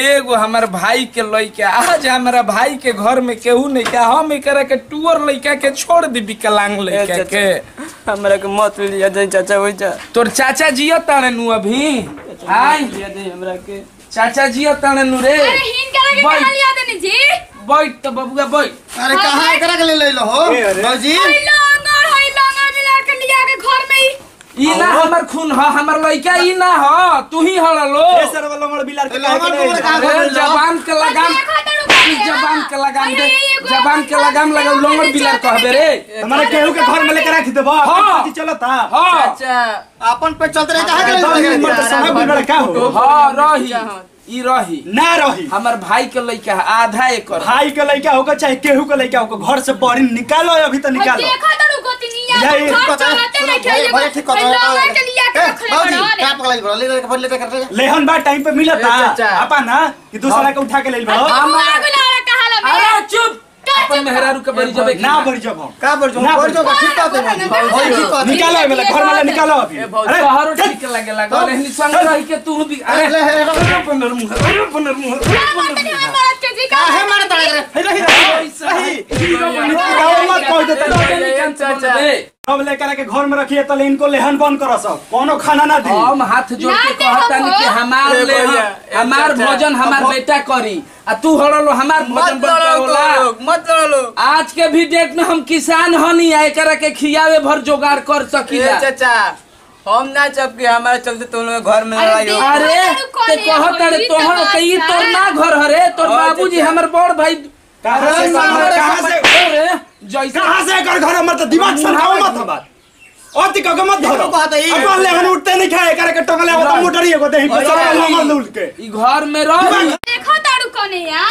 एगो हमार भाई के लइका आज हमारा भाई के घर में केहू नहीं क्या हम एकरा के टूअर लइका के छोड़ दी विकलांग के? हमरा के मत लिया जाए चाचा हो जा। तोर चाचा जियो ताने नु अभी? आय लिया दे हमरा के। चाचा जियो ताने नु रे। अरे हिन के बैठ। कहा लिया देनी जी। बैठ तो बबुआ बैठ। अरे कहाँ एकरा के ले ले लो हो बाबूजी? लंगर होई लंगर मिला के लिया के घर में ही ई ना हमर खून ह हमर लइका ई ना ह तू ही हड़लो सर वाला मोर बिलार के हमर काहे को के अरे जबान के लगाम तड़ू का जबान के लगाम दे जवान जबान के लगाम लगाउ लोंगर बिलार कहबे रे। हमारे केहू के घर में लेकर राख देबो हाँ। पति चलता। हाँ। अच्छा। अपन पे चलते रहे काहे के ले दस लो मिनट तो समय बिगड़ का हो? हाँ रही। ई रही। ना रही। हमर भाई के लइका है, आधा एकड़ भाई के लड़का होगा चाहे केहू के लड़का होगा घर से बड़ी निकालो अभी तो निकालो। देखा गोतिनिया यार घर है, चलते नहीं खेले ठीक कर लेहन बा टाइम पे मिलता अपन। ना कि दूसरा के उठा के ले लो अरे चुप। अपन मेहरारू के बड़ी जबे ना बरी जबो का बरी जबो बरी जबो ठीक बात है भाई। ठीक बात निकालो मेला घर वाला निकालो अभी। अरे बाहर ठीक लगे। लगा रहनी संग रह के तू भी। अरे। अरे बनर मुँह अरे बनर मुँह अरे बनर मुँह के का मारता है रे हे मत देता चाचा। अब लेकर के घर में रखिए तो इनको लेहन बंद करो सब। कोनो खाना ना दी। हम हाथ जोड़ के ना कहता हमको। कि हमार ले हमार भोजन हमार बेटा करी। आ तू हड़लो हमार भोजन मत बंद लड़ो होला। मत लड़ो लोग आज के भी डेट में हम किसान हनी है एकरा के खियावे भर जोगाड़ कर सकीला चाचा। हम ना चपके हमारे चलते तुम लोग घर में लड़ाई हो। अरे ते कहत अरे तोहर के ई तोर ना घर हरे तोर हाँ, बाबूजी हमर बड़ भाई। कहाँ से कहाँ से? अरे, जैसे कहाँ से कर घर हमर तो दिमाग सनकाओ मत हमार। अति कग मत धरो। बात है। ई। अब लेहन उठते नहीं खाए करे के टकले हो तो मोटरी एगो देही पे सब लंगर लूट के। ई घर में रही। देखा ताड़ू कने या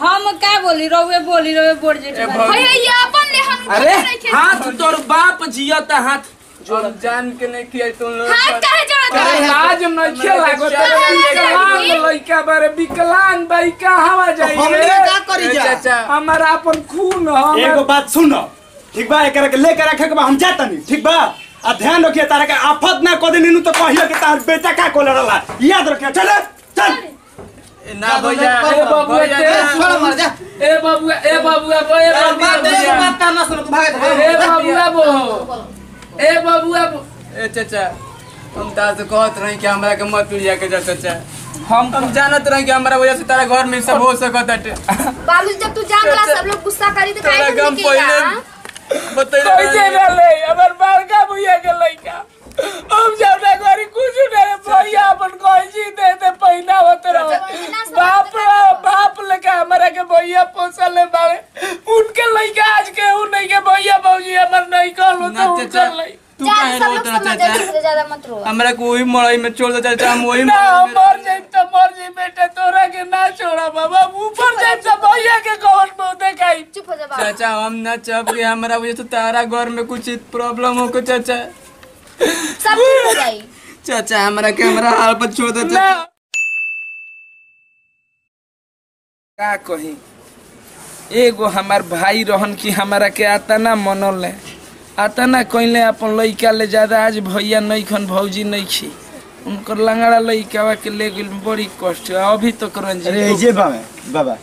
हम का बोली? रउए बोली रउए बोल जे ए, भौ- भैया अपन ले हम अरे हाथ तोर बाप जियता हाथ हम जान के नहीं किया तुम लोग जोड़ा अरे लागत विकलांग लइका बारे विकलांग भाई कहाँ जाई हमने का करी जा चाचा हमारा अपन खून ह एगो बात सुनो ठीक बा एकरा के लेके रखे के बा हम जाता नहीं ठीक बा आ ध्यान रखिए तारा के आफत ना को दिन तो कहियो कि तार बेटा का को लड़ला याद रखिए चल चल ना भैया ए बाबू ए छोड़ मर जा ए बाबुआ ए बाबुआ ए बाबुआ बात ना सुनो तू भाग ए बाबुआ बो ए बाबुआ अब ए चाचा हम तार से कहत रही कि हमरा के मत लिया के जा चाचा। हम हम जानत रही कि हमरा वजह से तारा घर में सब हो सकत हटे बाबू जब तू जान वाला सब लोग गुस्सा करी तो काहे के पहले कैसे रही। रहले? हमर बड़का भैया के लइका हम जब ना करी कुछ नहीं भैया अपन कैसी दे दे पहिना होत रहो बाप रे बाप लेके हमारा के भैया पोसल ले बाड़े उनके लइका आज के उ नहीं के भैया भौजी हमर नहीं कहलो ना तो चाचा उनकर लइका तू जान काहे सब रोत लोग रहा समझ जाए चाचा ज़्यादा मत रो हमरा को वही मड़ई में छोड़ दे चाचा हम वही ना मर जाई तो मर जाई बेटा तोरा के ना छोड़ा बाबा ऊपर जाई तो भैया के कौन मुँह देखाई चुप हो जा बाबू। चाचा हम ना चप के हमारा वजह से तारा घर में कुछ प्रॉब्लम हो को चाचा। सब ठीक हो जाई चाचा हमरा के हमरा हाल पर छोड़ दे ना। चाचा का कही? एगो हमार भाई रहन कि हमारा के आता ना मनल। है आता ना कइले अपन लइका ले ज़्यादा आज भैया नहीं खन भौजी नहीं खी उनकर लंगड़ा लइकावा के ले गेल बड़ी कष्ट अभी तक रंजीत अरे जे बाबा बाबा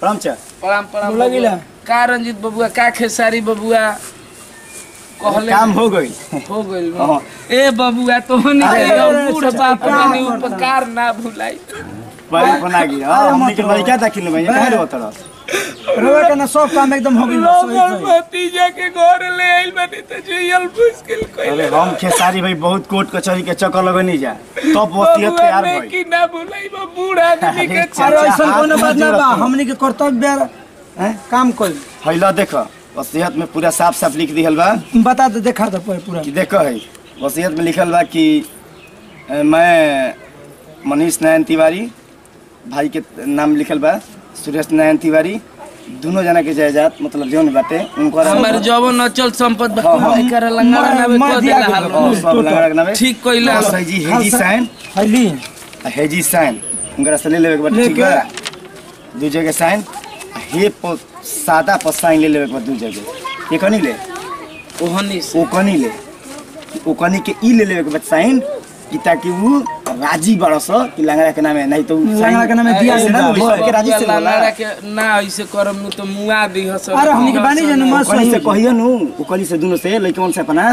प्रणाम चा प्रणाम प्रणाम बबुआ। का रंजीत बबुआ का खेसारी बबुआ कहले काम हो गई हो हाँ। ए बबुआ तो नहीं अरे, बूढ़ बाप प्रणाम, ने प्रणाम। उपकार ना भुलाई बड़ी बना गई हमनी के लड़का दाखिल भाई काहे रो रउआ के ना सब काम एकदम हो गइल लोगन भतीजा के घर ले आइल बनी तो जियल मुश्किल कोई अरे हम खेसारी भाई बहुत कोर्ट कचहरी के चक्कर लगनी जा। तब वसीयत तैयार भई। की ना भुलाई बा बूढ़ आदमी के अरे, ऐसा कोनो बात ना बा हमनी के कर्तव्य हैं काम कइल। हैला देख वसीयत में पूरा साफ़ साफ़ लिख दिहल बा। बता दे देखा दे पूरा पूरा। कि देखो है वसीयत में लिखल बा कि मैं मनीष नारायण तिवारी भाई के नाम लिखल बा। सुरेश नारायण तिवारी दोनों जना के जायदाद मतलब जौन बाटे उनको हमार जवन अचल संपत्ति हाँ, हाँ। कर लंगड़ा ना मैं- मैं को देला हाल सब लगा रखना बे। ठीक कइले। और सही जी हेजी साइन। हैली हेजी साइन। उनकरा से ले लेवे के बाद ठीक बा। दू जगह साइन। हे सादा पर साइन ले लेवे के बाद दू जगह ये कनी ले? ओहनी से। ओ कनी ले। ओ कनी के ई ले लेवे के बाद साइन कि ताकि वो राज़ी बड़स कि लंगड़ा के नामे नहीं तो लंगड़ा के नामे दिया से ना के राज़ी से बोला लंगड़ा के ना ऐसे करम तो मुआ दी हस अरे हमनी के बानी जन मत सही से कहियो नु उ कली से दुनो से लइकन से अपना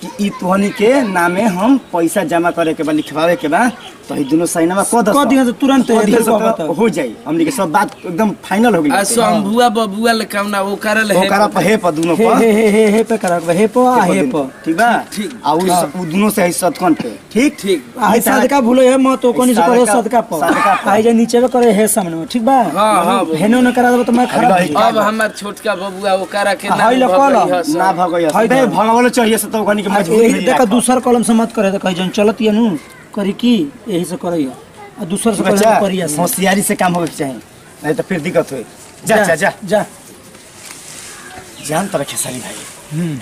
कि ई तोहनी के नामे हम पैसा जमा करे के बा लिखवावे के बा तो ई दुनो साइनमा क दस क दिया तो तुरंत से तो तो। हो। जाई हमनी के सब बात एकदम फाइनल हो आ गई शंभुआ बबुआ ले कामना वो करल है ओकरा पे। हे पर दुनो हे पर। हे हे हे हे पे करा हे पो आ हे पो ठीक बा? ठीक। आ उ उ दुनो से है सतकन पे। ठीक। ठीक। आई सदका भूले है मत तो कोनी से करे सदका- पो। पो। आई जे नीचे में करे हे सामने ठीक बा? हाँ, हाँ, हेनो न करा देबो तो मैं खराब हो। अब हमार छोटका बबुआ वो करा के हाय नाम लो कॉल। भगई हस। ना दे दे। भगवान चाहिए से तो कनी के मजबूरी देखा दूसर कलम से मत करे तो कहीं जन चलत ये नु। करी यही से करई दूसर से बच्चा होशियारी से काम होके चाहिए नहीं तो फिर दिक्कत होई जा जा जा जा जान तरह खेसारी भाई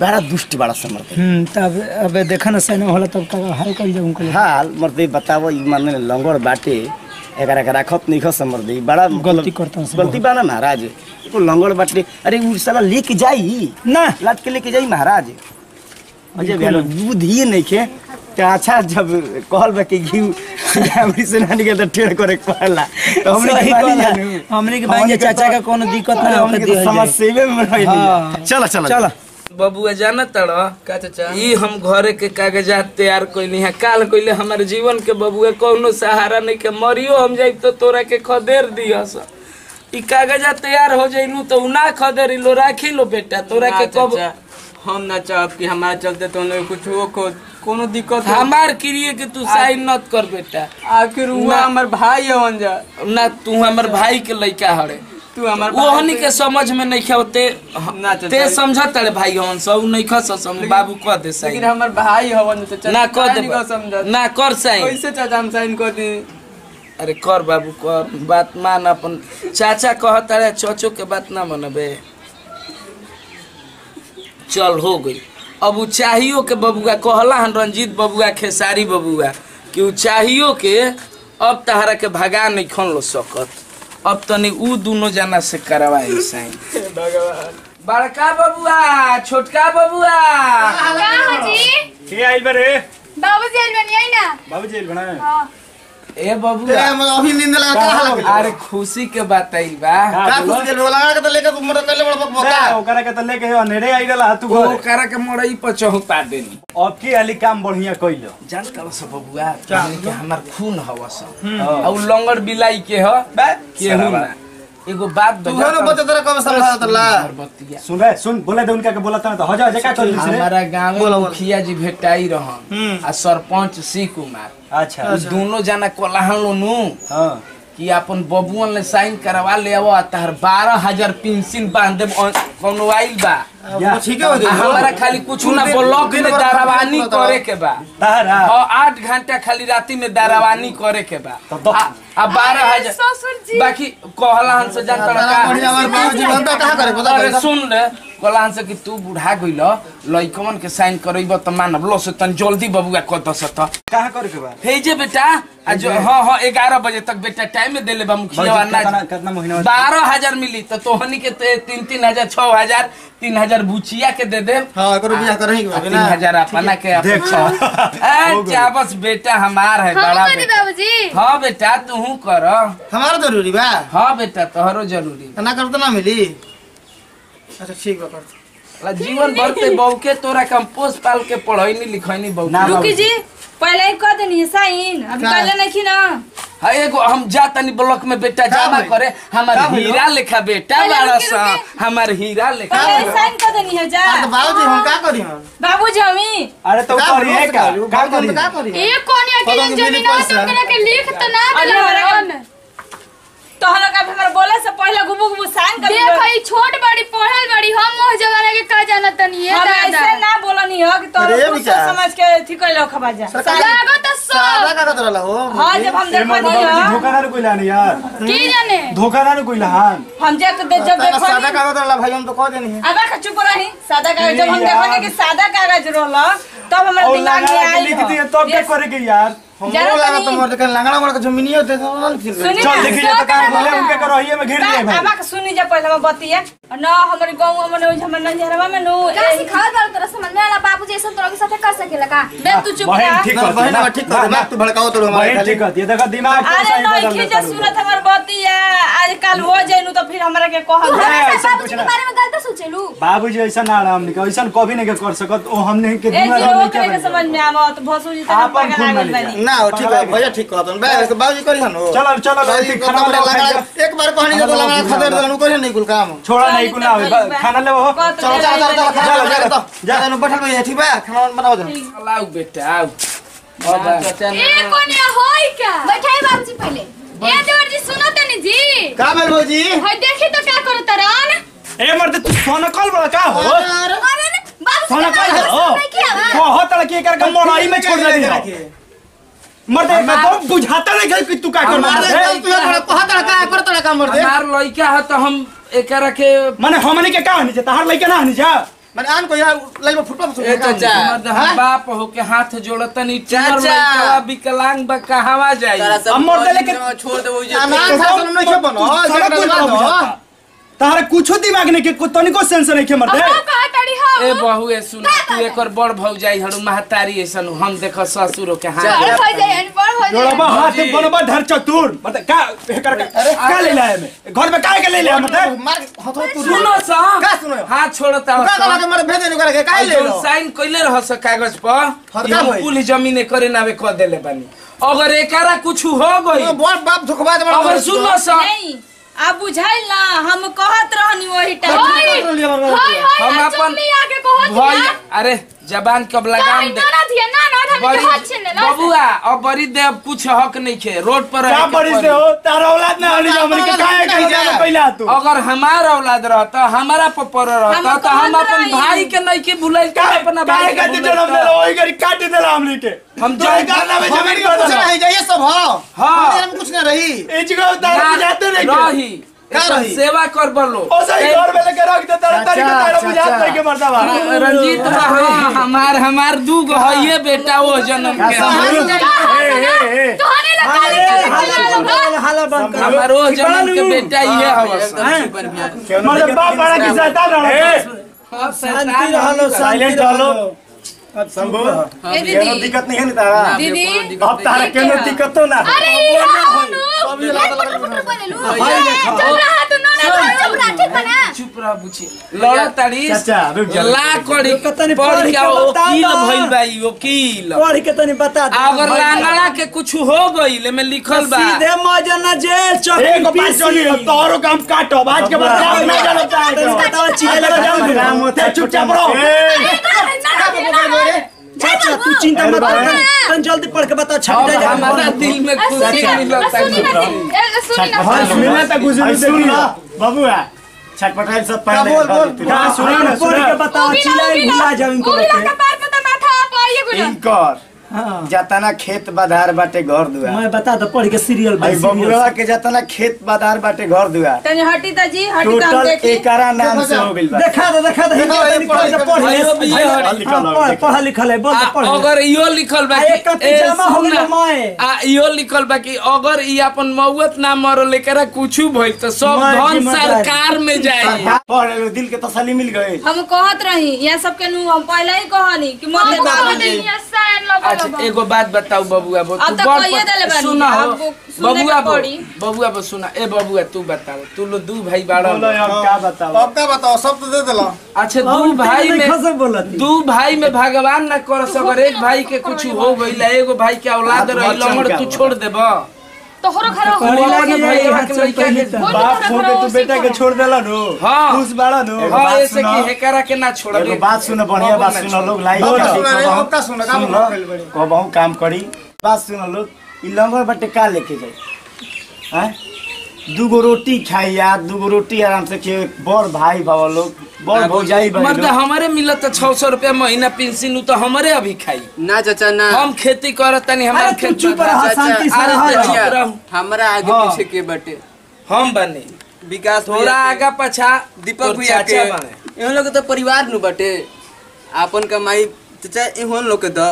बड़ा दुष्ट बड़ा समर्थ तब अब देखा ना सैन होला तब का हाय करी जाऊँ कल हाल मर्दे बतावो ई माने लंगड़ बाटे एकरा के राखत नहीं खस मर्दे बड़ा गलती करता हूँ गलती बा ना महाराज वो लंगड़ बाटे अरे उ साला लेके जाई ना लाद के लेके जाई महाराज अजय बुद्धि नहीं खे तो अच्छा जब कहल बा कि घी हमरी से ना निकल तो टेढ़ करे कहला तो हमने सही के बानी। हमने के बानी चाचा का कोनो दिक्कत ना हमने होके के तो दिहल समझ। सेवे में रही हाँ। चलो चलो। चल। बबुआ जाना तड़? का चाचा? ई हम घरे के कागजात तैयार कइली है। काल कइले हमारे जीवन के बबुआ कौनो सहारा नहीं के मरियो हम जाई तो तोरा के खदेर दिहस। ई कागजात तैयार हो जाइनु तो ना खदेरी लो राखी लो बेटा। तोरा के कब हम ना चाहब कि हमारा चलते तो कुछ हो को कोनो दिक्कत हमार क्रिए के तू साइन नत कर बेटा आखिर ना। हमार भाई हवन जा ना तू हमर भाई के लइका हड़े तू हमार वो हनी के समझ में नहीं चाचा। ते समझत रे भाई हवन सब नहीं खस सम बाबू कह दे साइन लेकिन हमार भाई हवन तो ना कर दे ना कर साइन कैसे चाचा हम साइन कर दी अरे कर बाबू कर बात मान अपन चाचा कहत अरे चचो के बात ना मनबे चल हो गई अब उ चाहियो के बबुआ कहला हन रंजीत बबुआ खेसारी बबुआ कि उ चाहियो के अब तहरा के भगा नहीं खन लो सकत। अब तनी उ दोनों जना से करवाई साइन बड़का बबुआ छोटका बबुआ। के आइल बरे बाबू जी आई ना बाबूजी आइल बना ए बबुआ अभी नींद लगा का हाल अरे खुशी के बात आई बा का कुछ दिल लगा के त लेके तुम मर पहले बड़ा बका ओकरा के त लेके अंधेरे आई रहला तू घर। ओकरा के मड़ई पर पा देनी अब की अली काम बढ़िया कइलो? जान तल सब बबुआ के हमर खून हवा सब। आ उ लंगड़ बिलाई के ह। केहू ना। एगो बात तू है ना बच्चा तेरा कब समझा तला सुन रे सुन बोले दे उनका के बोला था तो हो जा का कर से हमारा गाँव में मुखिया जी भेटाई रहन आ सरपंच सी कुमार। अच्छा। दोनों जना कोलाहन नु हाँ। कि अपन बबुअन ले साइन करवा ले आ तहर बारह हज़ार पेंशन बाँध आइल बा। है हमारा खाली कुछ ना ब्लॉक में दारावानी करे के बा। तारा हाँ। आठ घंटा खाली राती में दारावानी करे के बा। तो आ आ बारह हज़ार बाकी कहला हन से जान बढ़िया हमारे बाबूजी बनता कहाँ करे करे सुन ले। कहला से कि तू बुढ़ा गइल लइकवन के साइन करइब त मानब लो से तन जल्दी बबुआ क दस त कहाँ करे के बा भेजे बेटा आ जो हाँ हाँ ग्यारह बजे तक बेटा टाइम में देले बा मुखिया कितना ना कितना महीना बारह हज़ार मिली तो तोहनी के ते- तीन तीन हज़ार छह हज़ार तीन हज़ार बुचिया के दे दे हाँ करो बियाह करही के ना हज़ार अपना के अपन क्या बस बेटा हमार है बड़ा करी बेटा बाबूजी हाँ बेटा तू कर हमारा ज़रूरी बा हाँ बेटा तोहरो ज़रूरी ना कर तो ना मिली अच्छा ठीक बा ला जीवन भर ते बहू के तोरा के हम पोस पाल के पढ़ैनी लिखैनी बहू रुकी जी पहले ही कह देनी साइन अभी का? कहले नहीं ना हाँ एगो हम जातनी ब्लॉक में बेटा जमा करे हमार हीरा लेखा बेटा बड़ा सा हमार हीरा लेखा साइन कर देनी है जा हाँ बाबूजी हम का करी हम बाबूजी हमी अरे तो का करिए का का करी का करी ये कौन है कि ज़मीन। तुमके लिख त ना अरे देले तो हम लोग अभी हमारे बोले से पहले गुबु गुबु साइन कर देख ई छोट बड़ी पढ़ल बड़ी हम मोह जमाना के का जानत तनी ये हम दादा? ऐसे ना बोलनी हो कि तो कुछ समझ के ठीक है लो खबा जा। लागो लागत सब। सादा का करत रहला। हो हाँ जब हम ए मत देखो धोखा ना कोइला नहीं यार। की जाने? धोखा ना कोइला हाँ हम जब जब देखो सादा का करत रहला भाई हम तो कह देनी है। अगर का चुप रही। सादा कागज़ जब हम यार। देखो कि सादा कागज़ रोला तब हमारे दिमाग में आई लिख दिए तब क्या करे के यार? तो मर के लंगड़ा मर के जमीनियो दे दो चल ना, देखी जा सौ तो का बोले उनके करहिए में घेर लिए भाई। आमा के सुनी जा पहले हम बतिया। न हमरे गाँव में न हमर नजरवा में नु का सिखावत बारू तोरा समझ में आला बाबू जैसन तोरा के साथे कर सकेला का? बे तू चुप रह। ठीक ना बहन ठीक कर दिमाग भड़काओ हमारे ठीक कर देखा दिमाग अरे सही नहीं बदल खींचा देता सूरत हमर बतिया। आज कल हो जाइनु फिर हमरा के कह हमेशा ऐसा बाबूजी के बारे में गलत सोचेलू बाबूजी ऐसा ना आराम निका ऐसा कभी नहीं कर सकत ओ हमने के जी समझ में आवत तक लागल ना हो ठीक है भैया ठीक कर दो बे बाबूजी करी हन। हो चलो चलो को खाना वाला एक बार कहनी तो लंगड़ा खदर दलन करी नहीं कुल काम। छोड़ा नहीं कुना होई खाना ले कत चलो चलो चलो चलो खाना जा, जा जा, जा। जा बैठल भैया ठीक बा खाना बनाओ जा लाओ बेटा आओ। ए कोने होई का बैठाई बाबूजी पहले। ए देवर जी सुनो तनी जी। का भेल भौजी हई देखी तो क्या करो तरन? ए मर्द तू सोना कल बड़ा का हो? अरे बाबूजी सोना कल हो सुन नहीं किया? बा कहो तल के कर के मोराई में छोड़ दे मर्द मैं तो बुझाता नहीं गई कि तू का कर हमारे मर्द। अरे तू थोड़ा कहत रहा का करत रहा काम मर दे हमार लड़का है तो हम एकरा के माने हमने के का हनी जा तहार लइका ना हनी जा मैंने आन को यार लाइव फुटबॉल ए चाचा मर्द हम बाप हो के हाथ जोड़तनी चार लड़का विकलांग बा कहवा जाई? हम मर्द लेके छोड़ देबो अनाथ आश्रम नहीं के बनो सारा कुछ तहार कुछो दिमाग नहीं के को तनिको सेंस नहीं के मर्द हो? ए बहु ए सुन तू एकर बड़ भौजाई हड़ू महतारी ऐसन हम देख ससुरो के हाथ। बड़ हो जाए बड़ हो जोड़बा हाथ बनबा धर चतुर। मतलब का एकर का का ले लाए में? घर में काहे के ले ले मतलब मार हथो तू सुनो सा। का सुनो? हाथ छोड़ता का लगा के मारे भेजे नहीं करे काहे ले लो? साइन कइले रह स कागज़ पर हर कि का हम होई? कुल जमीने करे नावे क देले बानी। अगर एकरा कुछ हो गई बड़ बाप धोखबा दे अगर सुनो सा। नहीं। अब बुझाइल ना हम कहत रहनी वही टाइम हम अपन अरे जबान कब लगाम दे। ना ना दिया ना ना हम बड़ी के हाथ बबुआ अब बड़ी देव कुछ हक नहीं खे रोड पर रहे का के बड़ी से हो? तारा औलाद ना हनी जा के काहे के जा पहिला तू। अगर हमार औलाद रहता हमारा पपर रहता तो हम अपन भाई के नहीं के बुलाई का अपना भाई का के। जन्म। देला ओई गरी काट देला हमने के। हम तो जान- गाना में ज़मीन देला नहीं जाइए सब हो। हाँ। मंदिर में कुछ नहीं रही। ए जगह तारा बुझाते नहीं के रही। सेवा कर बलो ओ सही घर में लेके रख दे तारा तारी के तारा बुझात नहीं के मरदा बा रंजीत बा, हाँ, हमार हमार दू गो है बेटा वो जन्म के तोहरे हाला बंद कर हमार वो जन्म के बेटा ये हवस। मर्द बाप बड़ा की शैतान रहलो। साइलेंट रहलो। शंभू केनो दिक्कत नहीं है ना तारा दीदी अब तारा केनो दिक्कत तो ना अरे ये हाउनु एक पटर पटर चल रहा तू ना ना चल रहा ठीक बना चुप रह बुची लड़ा तारी चाचा, रुक जा। ला करी कतनी पढ़ पढ़ के के वकील भइल बा वकील पढ़ के तनी बता दे अगर लांगड़ा के कुछ हो गई में लिखल बा सीधे मजना जेल चौकी एक बात सुनी तोरो काम काटो आज के बाद काम नहीं जानो तनी बताओ चिल्ला चलो जाओ जाओ ते चुपचाप रहो चाचा तू चिंता मत कर। तनी जल्दी पढ़ के बता छप जाए हमारा दिल में खुशी नहीं लगता है। सुन ना हाँ तो गुजर सुन ला बबुआ छटपटाई सब पहले बोल, बोल, बोल। सुन ना सुन के बता बताओ चिल्ला भुला जाओ इनको का के। पैर पे तो माथा आप आइए गुला इनकर हाँ। जतना खेत बाधार बाटे घर दुआर। मैं बता दो पढ़ के सीरियल भाई बबुआ के जतना खेत बाधार बाटे घर दुआर। तनी हटी ता जी हटी टोटल देखी। एकरा नाम से हो गइल बा। देखा दो देखा दो पढ़ के पढ़ ले लिखल पढ़ लिखल है बोल पढ़ अगर इहो लिखल बा कि एक जमा हो गेल मैं। आ इहो लिखल बा कि अगर ई अपन मौत ना मरल एकरा कुछू भइल तो सब धन सरकार में जाई पढ़ लो, दिल के तसल्ली मिल गई हम कहत रही यहाँ सबके नु हम पहले ही कहनी कि मत हम बाबू कहो जी लगा अच्छा एगो बात बताऊ बबुआ बो तू बड़ सुना हो बबुआ बो बबुआ बो सुना ए बबुआ तू बताओ तू लो दू भाई बाड़ा बोलो यार क्या बताओ अब का बताओ सब तो दे दिला अच्छा दू भाई में दू भाई में भगवान ना कर सकर एक भाई के कुछ हो गइल एगो भाई के औलाद हाथ रही लमड़ तू छोड़ देब तोहरो घर हो। करी अपने हाथ के पहले के- तो। बाप हो के तू बेटा के छोड़ देला नो। हाँ। खुश बाड़ा नो। हाँ बात ऐसे सुनो। हेकरा के ना छोड़ एगो बात सुनो बढ़िया बात सुनो लोग अब कर। सुना का का बोल कहबहू काम करी? बात सुनो लोग। ई लंगर बटे का लेके जाई? हैं? दूगो रोटी खाई यार दूगो रोटी आराम से खिए बड़ भाई बाबा लोग बड़ भौजाई बड़ी मर्द हमारे मिलत छह सौ रुपया महीना पेंशन तो हमारे अभी खाई। ना चाचा ना। हम खेती करत हमार खेत। हमारा आगे हाँ। पीछे के बटे। हम बने। विकास थोड़ा आगा पछा दीपक भैया के इन लोग तो परिवार नु बटे। आपन कमाई चाचा इहोन लोग के तो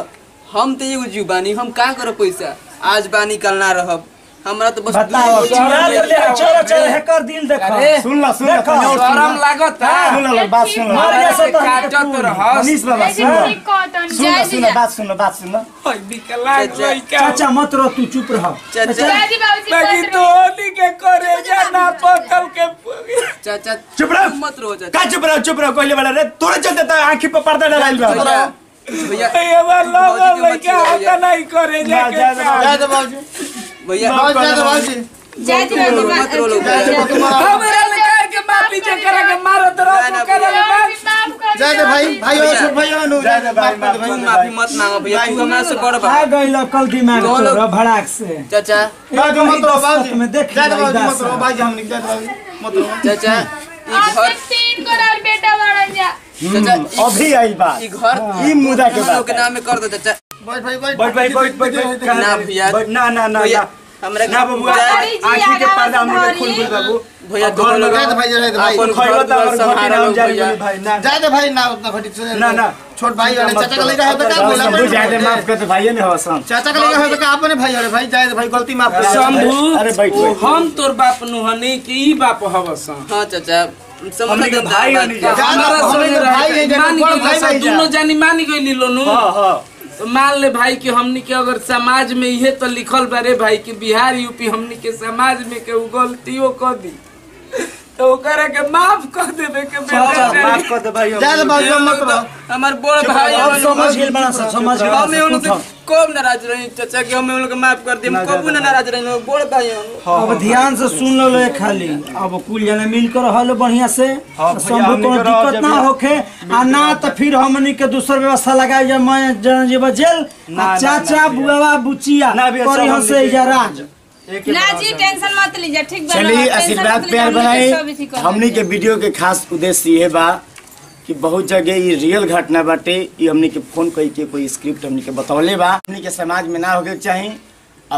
हम तो एगो जीव बानी हम का करब पैसा? आज बानी कल ना रहब। हमरा तो बस बताओ चलो चलो हैकर दिल देखो सुन ला सुन ला शरम ला। लागत सुन ला लोग, बात सुन ला। मार गया सब तो काटत रहस। मनीष बाबा सुन ला। सुन ला सुन ला बात सुन ला बात सुन ला। ओइ विकलांग चाचा, लइका। चाचा मत रहो तू चुप रहो। चाचा। बाकी तो होली के करे जाना पकल के चाचा चुप रहो। मत रो चाचा। का चुप रहो चुप रहो कहले वाला रे? तोरे चलते तो आंखी पे पर्दा डाल बा चाचा, भैया ये लोग लइका आता नहीं करे जा दे बाबूजी। भैया जय मत लोग के माफ़ी जे करे के करे भाई भाई और छोट भाई और जा दे भाई, माफ़ कर दे तू भाई माफ़ी मत मांगो भैया तू हमरा से बड़ बा आ गई कल दिमाग दो लोग- तोरा भड़ाक से चाचा बाबूजी मत रो दस बाबूजी में देख जा दे लिया, बाबूजी दस मत रो में। बाबूजी हम नहीं जा दे बाबूजी मत रो चाचा ई आज घर तक तीन को और बेटा बड़न जा चाचा ई- अभी आई बात ई घर ई मुद्दा के हम लोग बात के है। नाम में कर दो चाचा बैठ भाई बैठ बैठ भाई बैठ बैठ ना भैया ना ना ना ना हमरा ना अरे जी, आंखी के पर्दा हमने संभालिए। खोल गइल बाबू भैया घर लोग लगा जा दे भाई जा दे भाई अपन घर त के संभालो नाम बोली भाई ना जा दे भाई ना उतना घटी ना ना छोट भाई वाले चाचा का लड़का है तो का बोला शंभू जा दे माफ़ कर दे भाई ने शाम चाचा का लड़का है तो का अपने भाई वाले भाई जाए भाई गलती माफ़ कर शंभू अरे बैठ हम तोर बाप नुहनी कि ई बाप हवस हाँ चाचा समझ के भाई हनी का। हमारा हम लोग भाई हैं, भाई भाई जानी मानी गइली लोनु हाँ हाँ तो मान ले भाई कि हमने के अगर समाज में यह तो लिखल बारे भाई कि बिहार, यूपी हमने के समाज में के गलती गलतियों कर दी। तो ओकरा के माफ़ कर देवे के बेटा माफ़ कर दे भाई मत हमार बड़ भाई हम समझ गेल बना सब समझ गेल हम उन। कब नाराज़ रही चाचा कि हम उन माफ़ कर दी हम कबू ना नाराज़ रही बड़ भाई हम। अब ध्यान से सुन लो ले खाली। अब कुल जने मिल कर रहलो बढ़िया से। हाँ, तो कोनो दिक्कत ना होखे आ ना तो फिर हमनी के दूसर व्यवस्था लगाई जा मैं जेल चाचा बुआवा बुचिया करी हम से हमनी राज एक ही ना जी टेंशन मत लीजिए ठीक बा चलिए आशीर्वाद प्यार इसी बनाई हमनी के वीडियो के खास उद्देश्य ये बा कि बहुत जगह ये रियल घटना बाटे ये हमनी के फ़ोन कई के कोई स्क्रिप्ट हमनी के बतौले बा। हमनी के समाज में ना होके के चाही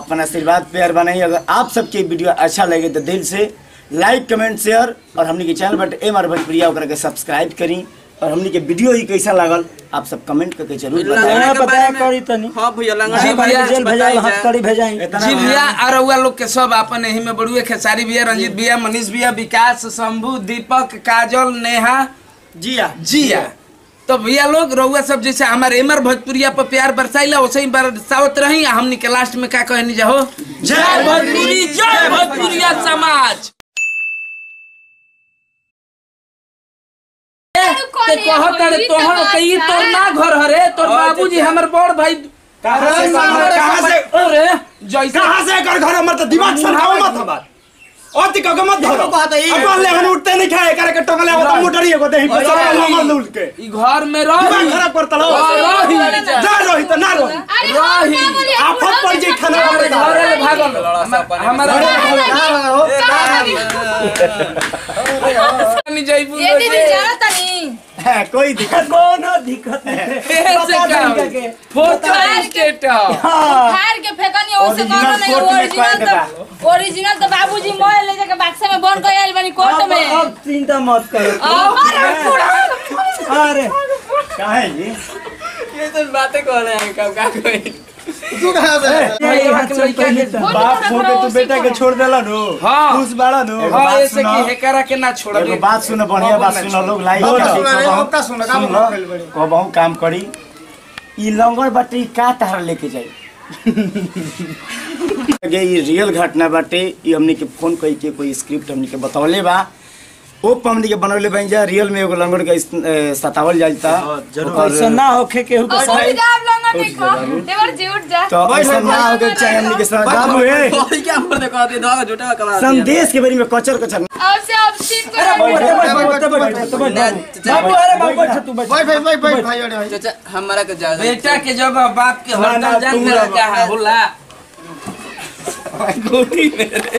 अपन आशीर्वाद प्यार बनाई। अगर आप सबके वीडियो अच्छा लगे तो दिल से लाइक कमेंट शेयर और हमनी के चैनल बटे एम आर भोजपुरिया के सब्सक्राइब करी। और हमनी के वीडियो ही कैसा लागल आप सब कमेंट करके ज़रूर बताएँ। लंगड़ा बताया करी तनी। हाँ भैया लंगड़ा जी भैया, जेल भेजाई हाथ। करी भेजाई जी भैया अरुआ लोग के सब अपन एही में बड़ुए खेसारी भैया रंजीत भैया मनीष भैया विकास शंभू दीपक काजल नेहा। जिया। जिया। तो भैया लोग रउआ सब जैसे हमारे एमर भोजपुरिया पर प्यार बरसाइला वैसे ही बरसावत रही हमनी के लास्ट में का कहनी जाहो? जय भोजपुरी जय भोजपुरिया समाज। ते कहत अरे तोहर के ई तोर ना घर हरे तोर बाबूजी हमर बड़ भाई कहाँ से कहाँ से अरे जैसे कहाँ से कर घर हमर त दिमाग सरकाओ मत हमार अति कग मत धरो कहता ई- अपन ले हम उठते नहीं खाए करे के टकले हो तो मोटरी एगो देही पर हमर लूट के ई घर में दिमाग खराब करता लो रही जा रही त ना रही रही। का आफत पड़ जाई खाना हमारे घर ले भागल हमारा नहीं जाइबू ये दीदी जाना तनी है, कोई दिक्कत कोनो दिक्कत? नहीं ऐसे क्या बता हो? के। फ़ोटो स्टेट फाड़ के फेकनी ओसे कोनो नहीं ओरिजिनल तो ओरिजिनल तो बाबूजी मोबाइल ले जाके बक्से में बंद कर आइल बनी कोर्ट में। अब चिंता मत करो। अरे काहे? जी ये तो बातें कर रहे हैं कब का कोई? तू कहाँ से ये हाथ से पहले तो बाप हो के तू बेटा के छोड़ देला नो। हाँ। खुश बाड़ा नो। हाँ ऐसे। कि हेकरा के ना छोड़ एगो बात सुनो बढ़िया बात सुनो लोग करी, सुनो कहबहू- का सुनो, काम बड़ी। काम करी ई लंगर बाटे का तार लेके जाई? ई रियल घटना बाटे ई हमनी के फ़ोन कई के कोई स्क्रिप्ट हमनी के बतौले बा। ओ पर हमनी के बनौले बन जा रियल में एगो लंगर के सतावल जाता और- ऐसा ना होखे के और साथ जा आप लोगन नहीं को देवर जी उठ जा। तो ऐसा ना होके चाहे हमनी के साथ बाबू ए कोई क्या बोल दे कहते दो झूठा दिया। संदेश के बारे में कचर कचर अब से अब सीन को बैठ, बैठ, बैठ, बैठ, बैठ, बैठ, बैठ। बाबू अरे बाबू बैठ तू बैठ भाई भाई भाई भाई भाई अरे चाचा हमारा के जा बेटा के जगह बाप के हरदम जान तू मेरा रहो। क्या है? होला गोटी मेरे।